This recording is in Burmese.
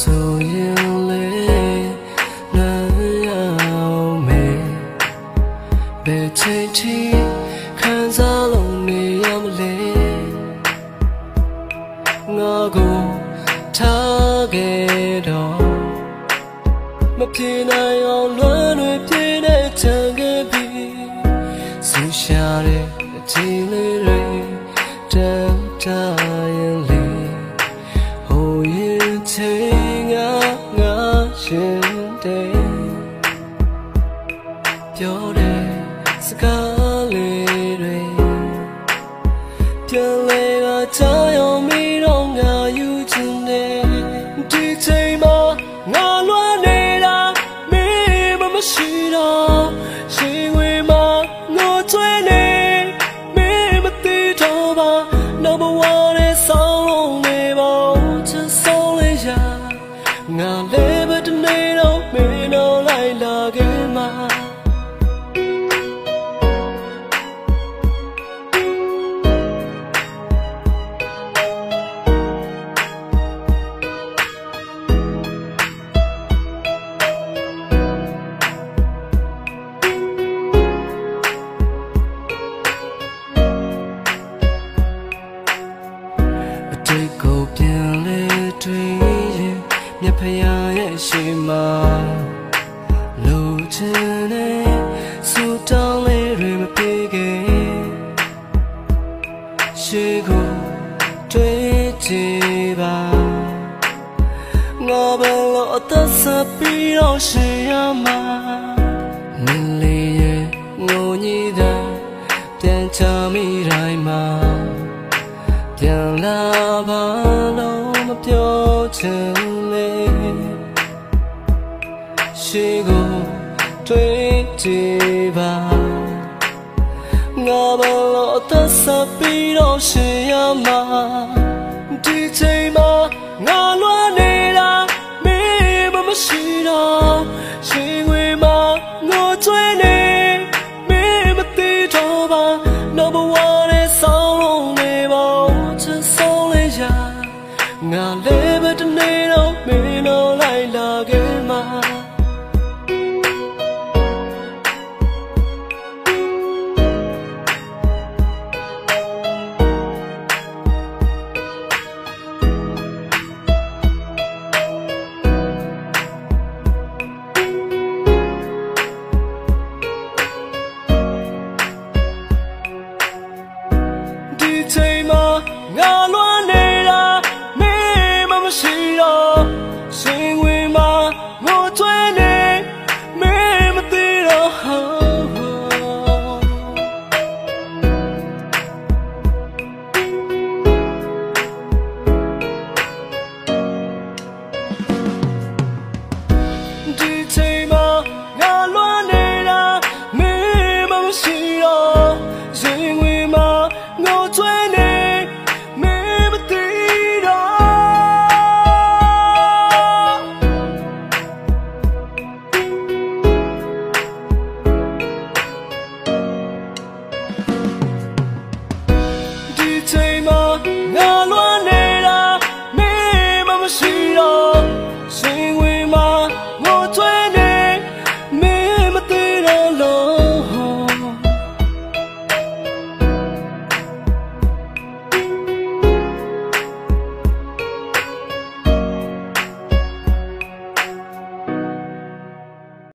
ဆိုရင်လေနာရအောင်မေဘယ်ချိန်ထိခံစားလုံးနေရမလဲငါကိုထားခဲ့တော့မပြေနိုင်အောင်လွမ်းတွေပြေးတဲ့ချန်ခဲ့ပြီဆူရှာတဲ့အချိန်လေးတွေတန်တာရင်လေ ပြောတဲ့စကားလေးတွေပြန်လဲကချာရောမိတော့ငါယူချင်တယ်ဒီချိန်မှာငါလွမ်းနေတာမင်းမမရှိတော့ရှင်ဝေမှာငိုချွေးနေမင်းမသိတော့ပါ number 1နဲ့ဆောင်းလုံးနေပါချစ်ဆုံးလေးရာငါလ အတိတ်ကိုပြန်လဲတွေ့ရင်မြတ်ဖရာရဲ့ရှိမှလူချင်တဲ့စူတောင်းလေးတွေမပြေခင်ရှိကိုတွေ့ကြည့်ပါငါဘယ်လိုအသက်ဆက်ပြီးတော့ရှင်ရမှာမင်းလေးရဲ့ငိုညိတဲ့ပြန်ချမိတိုင်းမှာ ပြန်လာပါလို့မပြောချင်လေရှိကိုတွေ့ကြည့်ပါငါဘလို့အသက်ဆက်ပြီးတော့ရှင်ရမှာဒီချိန် I